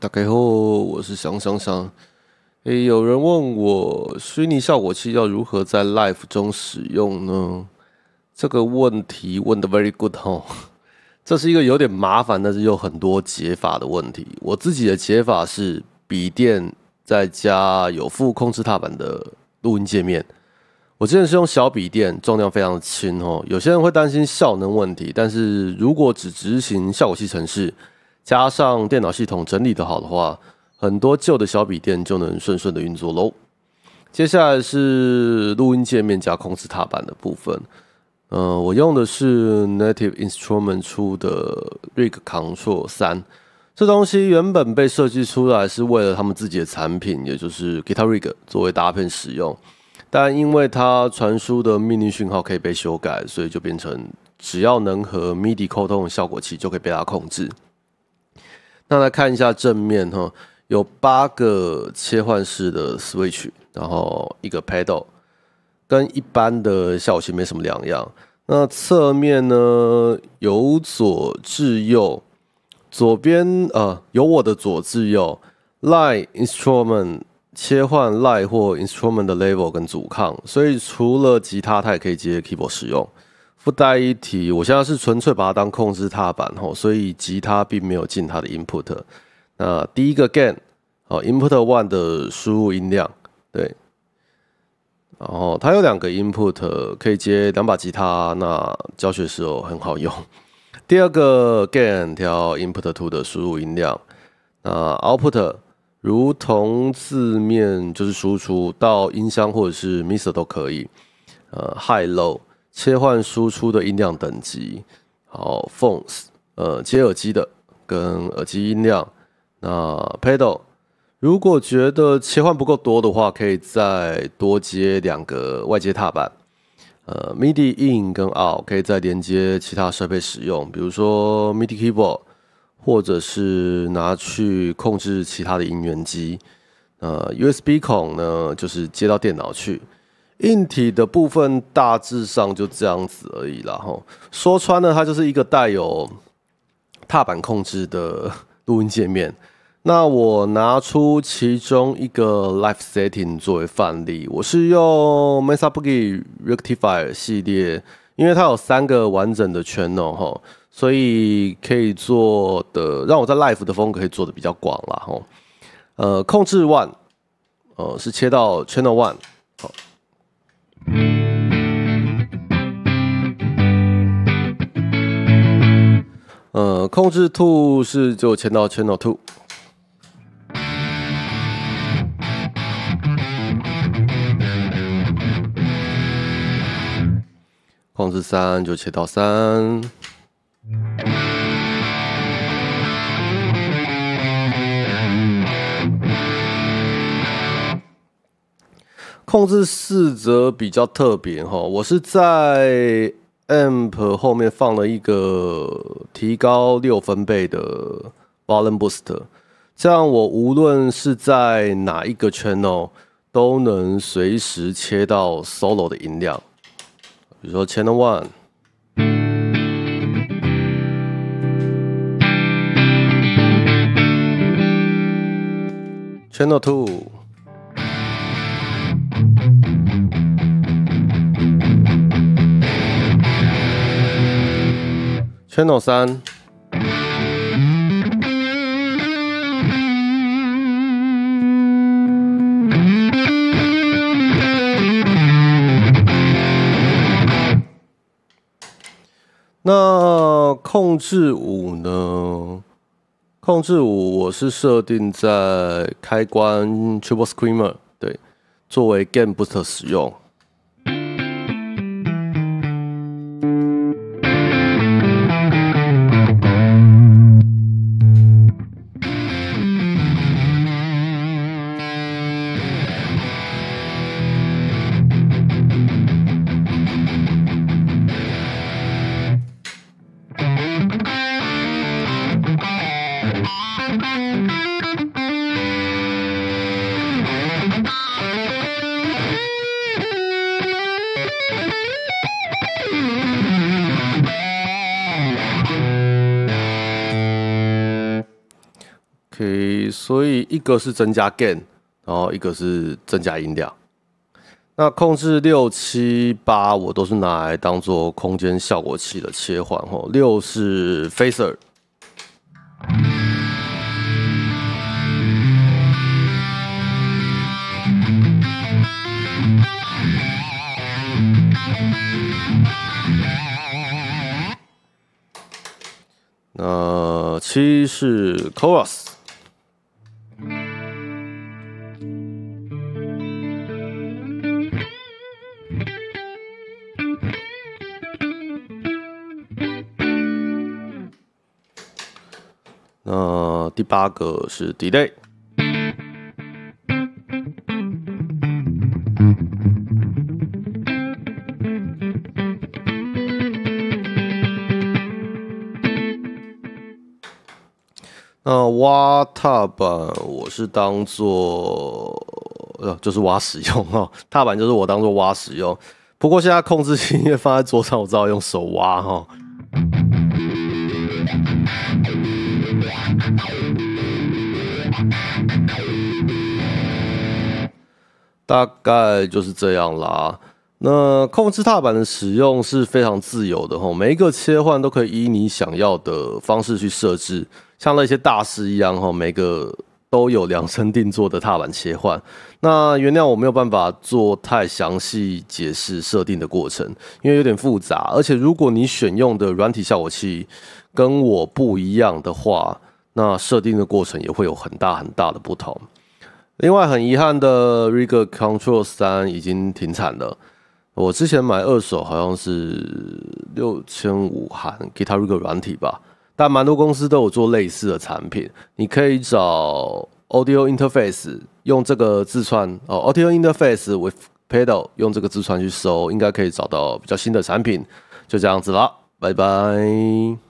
大家好，我是香香香。诶，有人问我虚拟效果器要如何在 Live 中使用呢？这个问题问的 very good 哈，这是一个有点麻烦，但是有很多解法的问题。我自己的解法是笔电再加有副控制踏板的录音界面。我之前是用小笔电，重量非常轻哦。有些人会担心效能问题，但是如果只执行效果器程式，加上电脑系统整理的好的话，很多旧的小笔电就能顺顺的运作喽。接下来是录音界面加控制踏板的部分。呃，我用的是 Native Instrument 出的 Rig Control 三，这东西原本被设计出来是为了他们自己的产品，也就是 Guitar Rig 作为搭配使用。但因为它传输的命令讯号可以被修改，所以就变成只要能和 MIDI 沟通的效果器就可以被它控制。那来看一下正面哈，有八个切换式的 switch，然后一个 pedal，跟一般的效果器没什么两样。那侧面呢，由左至右，左边呃有我的左至右，line instrument 切换 line 或 instrument 的 level 跟阻抗，所以除了吉他，它也可以接 keyboard 使用。不带一提，我现在是纯粹把它当控制踏板吼，所以吉他并没有进它的 input。那第一个 gain 哦，input one 的输入音量，对，然后它有两个 input 可以接两把吉他，那教学时候很好用。第二个 gain 调 input two 的输入音量，那 output 如同字面就是输出到音箱或者是 mixer 都可以，呃，high low。切换输出的音量等级，好，phones，呃，接耳机的跟耳机音量，那 pedal，如果觉得切换不够多的话，可以再多接两个外接踏板，呃，midi in 跟 out 可以再连接其他设备使用，比如说 midi keyboard，或者是拿去控制其他的音源机，呃，USB 孔呢，就是接到电脑去。硬体的部分大致上就这样子而已啦，吼。说穿了，它就是一个带有踏板控制的录音界面。那我拿出其中一个 Live Setting 作为范例，我是用 Mesa Boogie Rectifier 系列，因为它有三个完整的 channel 哈，所以可以做的让我在 Live 的风格可以做的比较广啦，吼。呃，控制 One，呃，是切到 Channel One，好。呃，控制 two 是就切到 channel two，控制三就切到三。控制四则比较特别哈，我是在 amp 后面放了一个提高六分贝的 Volume Boost，这样我无论是在哪一个 channel 都能随时切到 solo 的音量，比如说 channel one，channel two。Channel 三，那控制五呢？控制五我是设定在开关 Triple Screamer，对，作为 Game Booster 使用。OK，所以一个是增加 gain，然后一个是增加音量。那控制六七八，我都是拿来当做空间效果器的切换。吼，六是 f a c e r 那七是 chorus，那第八个是 delay。那挖踏板我是当做呃，就是挖使用哈，踏板就是我当做挖使用。不过现在控制器因为放在桌上，我只好用手挖哈。大概就是这样啦。那控制踏板的使用是非常自由的哈，每一个切换都可以依你想要的方式去设置，像那些大师一样哈，每个都有量身定做的踏板切换。那原谅我没有办法做太详细解释设定的过程，因为有点复杂，而且如果你选用的软体效果器跟我不一样的话，那设定的过程也会有很大很大的不同。另外很遗憾的，Rig Control 三已经停产了。我之前买二手好像是六千五含 Guitar Rig 软体吧，但蛮多公司都有做类似的产品。你可以找 Audio Interface 用这个字串哦，Audio Interface with Pedal 用这个字串去搜，应该可以找到比较新的产品。就这样子啦，拜拜。